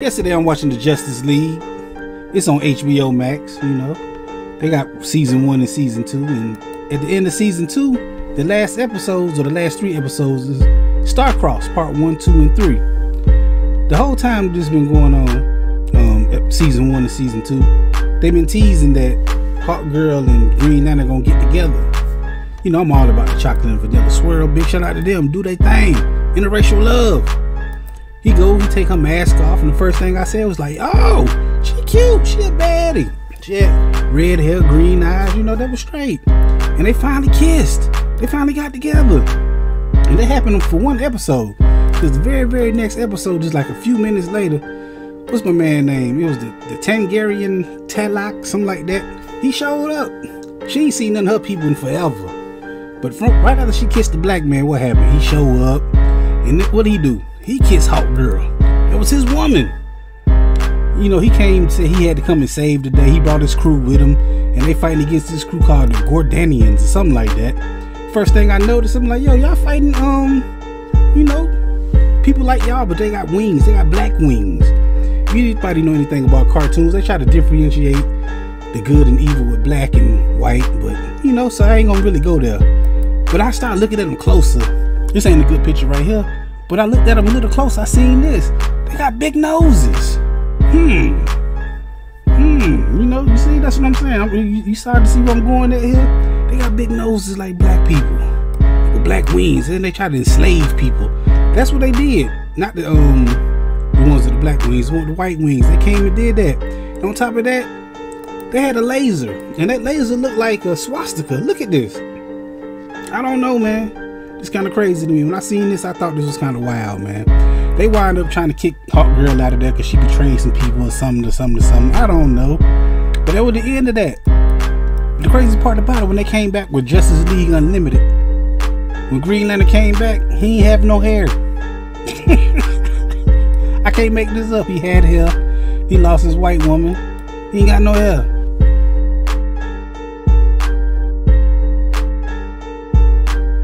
Yesterday I'm watching the Justice League. It's on HBO Max, you know. They got season one and season two, and at the end of season two, the last episodes or the last three episodes is Starcross Part One, Two, and Three. The whole time this has been going on, um, season one and season two, they've been teasing that Hawk Girl and Green Lantern gonna get together. You know, I'm all about the chocolate and vanilla swirl. Big shout out to them. Do their thing. Interracial love. He go, he take her mask off, and the first thing I said was like, "Oh, she cute, she a baddie." She had red hair, green eyes, you know, that was straight. And they finally kissed. They finally got together, and that happened for one episode. Because the very, very next episode, just like a few minutes later, what's my man name? It was the the Thanagarian Talak, something like that. He showed up. She ain't seen none of her people in forever. But from, right after she kissed the black man, what happened? He showed up, and what did he do? He kissed Hawk Girl. It was his woman. You know, he came to say he had to come and save the day. He brought his crew with him, and they fighting against this crew called the Gordanians or something like that. First thing I noticed, I'm like, yo, y'all fighting, um, you know, people like y'all, but they got wings. They got black wings. If anybody know anything about cartoons, they try to differentiate the good and evil with black and white, but you know, so I ain't gonna really go there. But I started looking at them closer. This ain't a good picture right here. But I looked at them a little close. I seen this. They got big noses. Hmm. Hmm. You know, you see, that's what I'm saying. I'm, you, you started to see where I'm going at here? They got big noses like black people. With black wings. And they try to enslave people. That's what they did. Not the um the ones with the black wings, the white wings. They came and did that. And on top of that, they had a laser. And that laser looked like a swastika. Look at this. I don't know, man. It's kind of crazy to me. When I seen this, I thought this was kind of wild, man. They wind up trying to kick Hawk Girl out of there because she betrayed some people or something or something or something. I don't know. But that was the end of that. The crazy part about it, when they came back with Justice League Unlimited, when Green Lantern came back, he ain't have no hair. I can't make this up. He had hair. He lost his white woman. He ain't got no hair.